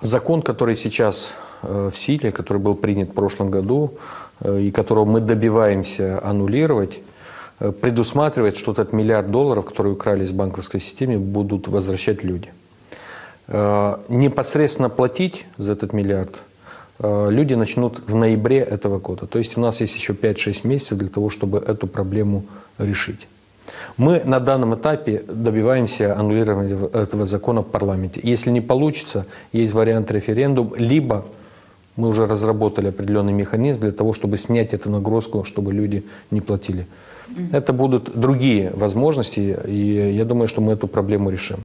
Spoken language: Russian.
Закон, который сейчас э, в силе, который был принят в прошлом году э, и которого мы добиваемся аннулировать, э, предусматривает, что этот миллиард долларов, которые украли из банковской системы, будут возвращать люди. Непосредственно платить за этот миллиард люди начнут в ноябре этого года. То есть у нас есть еще 5-6 месяцев для того, чтобы эту проблему решить. Мы на данном этапе добиваемся аннулирования этого закона в парламенте. Если не получится, есть вариант референдум, либо мы уже разработали определенный механизм для того, чтобы снять эту нагрузку, чтобы люди не платили. Это будут другие возможности, и я думаю, что мы эту проблему решим.